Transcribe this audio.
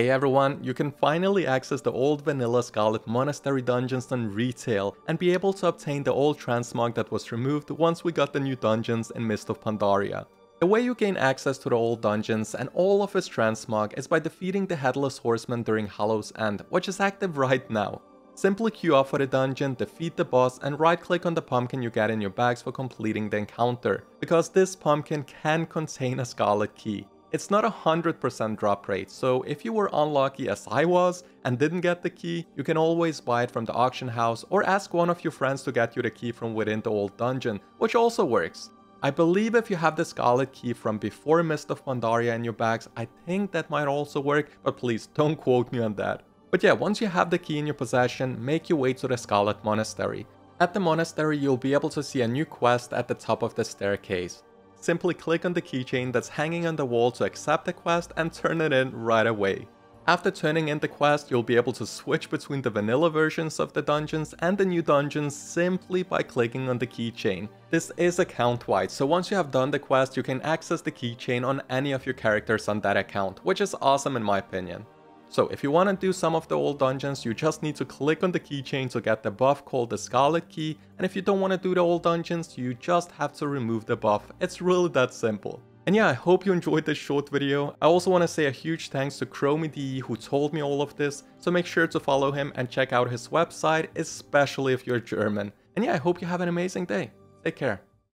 Hey everyone, you can finally access the old vanilla Scarlet Monastery dungeons on retail and be able to obtain the old transmog that was removed once we got the new dungeons in Mist of Pandaria. The way you gain access to the old dungeons and all of its transmog is by defeating the Headless Horseman during Hallow's End, which is active right now. Simply queue up for the dungeon, defeat the boss and right click on the pumpkin you get in your bags for completing the encounter, because this pumpkin can contain a scarlet key. It's not a 100% drop rate, so if you were unlucky as I was and didn't get the key, you can always buy it from the auction house or ask one of your friends to get you the key from within the old dungeon, which also works. I believe if you have the Scarlet Key from before Mist of Pandaria in your bags, I think that might also work, but please don't quote me on that. But yeah, once you have the key in your possession, make your way to the Scarlet Monastery. At the monastery, you'll be able to see a new quest at the top of the staircase. Simply click on the keychain that's hanging on the wall to accept the quest and turn it in right away. After turning in the quest, you'll be able to switch between the vanilla versions of the dungeons and the new dungeons simply by clicking on the keychain. This is account-wide, so once you have done the quest, you can access the keychain on any of your characters on that account, which is awesome in my opinion. So if you want to do some of the old dungeons, you just need to click on the keychain to get the buff called the Scarlet Key, and if you don't want to do the old dungeons, you just have to remove the buff. It's really that simple. And yeah, I hope you enjoyed this short video. I also want to say a huge thanks to ChromieDE who told me all of this, so make sure to follow him and check out his website, especially if you're German. And yeah, I hope you have an amazing day. Take care.